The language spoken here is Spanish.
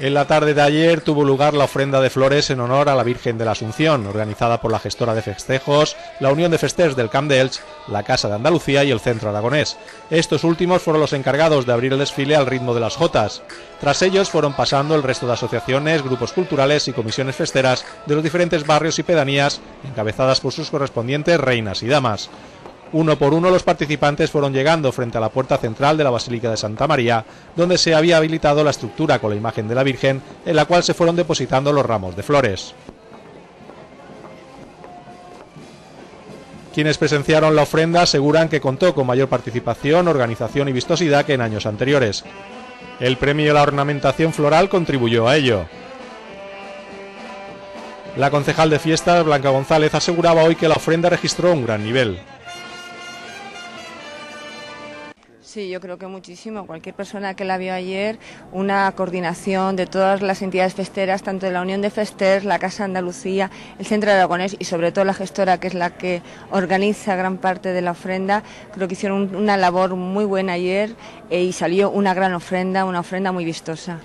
En la tarde de ayer tuvo lugar la ofrenda de flores en honor a la Virgen de la Asunción, organizada por la gestora de festejos, la Unión de Festers del Camp de la Casa de Andalucía y el Centro Aragonés. Estos últimos fueron los encargados de abrir el desfile al ritmo de las jotas. Tras ellos fueron pasando el resto de asociaciones, grupos culturales y comisiones festeras de los diferentes barrios y pedanías, encabezadas por sus correspondientes reinas y damas. Uno por uno los participantes fueron llegando frente a la puerta central de la Basílica de Santa María, donde se había habilitado la estructura con la imagen de la Virgen, en la cual se fueron depositando los ramos de flores. Quienes presenciaron la ofrenda aseguran que contó con mayor participación, organización y vistosidad que en años anteriores. El premio a la ornamentación floral contribuyó a ello. La concejal de fiestas, Blanca González, aseguraba hoy que la ofrenda registró un gran nivel. Sí, yo creo que muchísimo. Cualquier persona que la vio ayer, una coordinación de todas las entidades festeras, tanto de la Unión de Festers, la Casa Andalucía, el Centro de Aragonés y sobre todo la gestora, que es la que organiza gran parte de la ofrenda, creo que hicieron una labor muy buena ayer eh, y salió una gran ofrenda, una ofrenda muy vistosa.